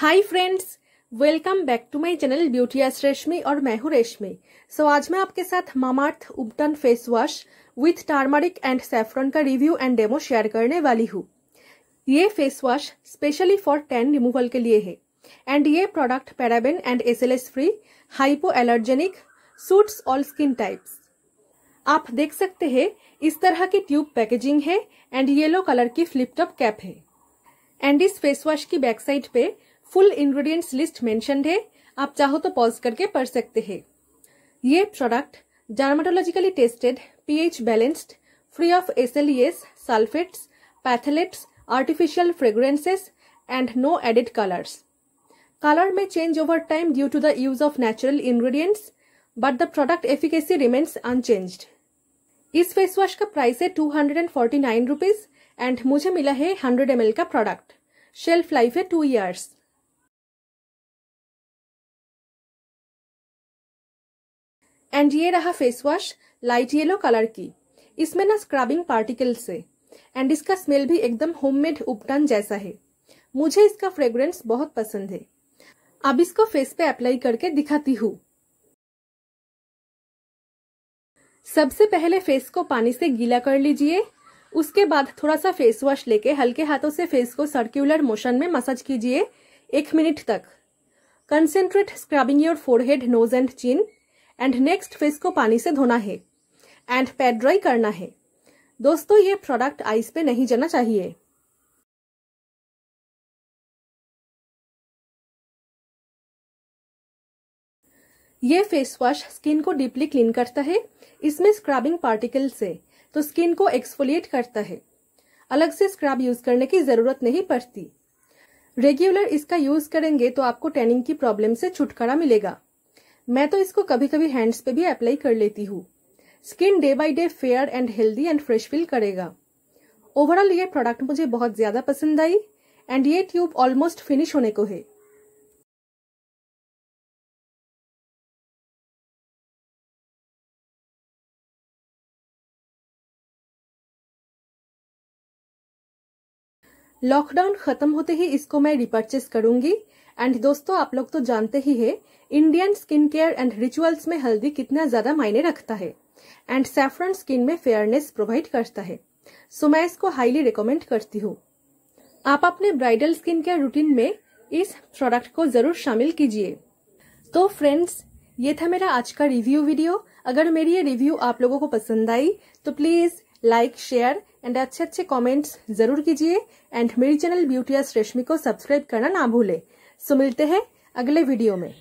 Hi friends welcome back to my channel beauties Reshmi और मैं हूँ रेशमी सो आज मैं आपके साथ Mamaearth Ubtan face wash with turmeric and saffron का रिव्यू एंड डेमो शेयर करने वाली हूँ. ये face wash specially for tan removal के लिए है. एंड ये product paraben and SLS free hypoallergenic suits all skin types आप देख सकते हैं, इस तरह की ट्यूब पैकेजिंग है एंड येलो कलर की फ्लिप टॉप कैप है. एंड इस फेस वॉश की बैक साइड पे फुल इंग्रेडिएंट्स लिस्ट मेंशनड है। आप चाहो तो पॉज करके पढ़ सकते हैं। ये product dermatologically tested pH balanced free of SLES sulphates phthalates artificial fragrances and no added colours colour में change over time due to the use of natural ingredients but the product efficacy remains unchanged इस face wash का price है two hundred and forty nine rupees and मुझे मिला है hundred M का product shelf life है two years and ये रहा face wash light yellow colour की। इसमें ना स्क्रबिंग पार्टिकल्स है एंड इसका स्मेल भी एकदम होममेड उपटन जैसा है। मुझे इसका फ्रेग्रेंस बहुत पसंद है। अब इसको फेस पे अप्लाई करके दिखाती हूँ। सबसे पहले फेस को पानी से गीला कर लीजिए। उसके बाद थोड़ा सा फेस वॉश लेके हल्के हाथों से फेस को सर्क्यूलर मोशन में मसाज कीजिए। एक मिनट तक। Concentrate scrubbing your forehead nose and chin and next face को पानी से धोना है। एंड पैड ड्राई करना है। दोस्तों, ये प्रोडक्ट आइस पे नहीं जाना चाहिए। ये फेस वॉश स्किन को डीपली क्लीन करता है। इसमें स्क्रबिंग पार्टिकल से तो स्किन को एक्सफोलिएट करता है। अलग से स्क्रब यूज़ करने की ज़रूरत नहीं पड़ती। रेगुलर इसका यूज़ करेंगे तो आपको टैनिंग की प्रॉब्लम से छुटकारा मिलेगा। मैं तो इसको कभी कभी हैंड्स पे भी अप्लाई कर लेती हूँ। Skin day by day fair and healthy and fresh feel करेगा। ओवरऑल ये प्रोडक्ट मुझे बहुत ज़्यादा पसंद आई एंड ये ट्यूब ऑलमोस्ट फिनिश होने को है। लॉकडाउन खत्म होते ही इसको मैं रिपर्चेस करूँगी। एंड दोस्तों, आप लोग तो जानते ही है Indian skin care and rituals में हल्दी कितना ज़्यादा मायने रखता है। एंड सेफ्रन स्किन में फेयरनेस प्रोवाइड करता है। सो मैं इसको हाईली रिकमेंड करती हूँ। आप अपने ब्राइडल स्किन केयर रूटीन में इस प्रोडक्ट को ज़रूर शामिल कीजिए। तो फ्रेंड्स ये था मेरा आज का रिव्यू वीडियो अगर मेरी ये रिव्यू आप लोगों को पसंद आई तो प्लीज़ लाइक शेयर एंड अच्छे अच्छे कमेंट्स ज़रूर कीजिए। एंड मेरी चैनल ब्यूटियास रेशमी को सब्सक्राइब करना ना भूले। सो मिलते हैं अगले वीडियो में।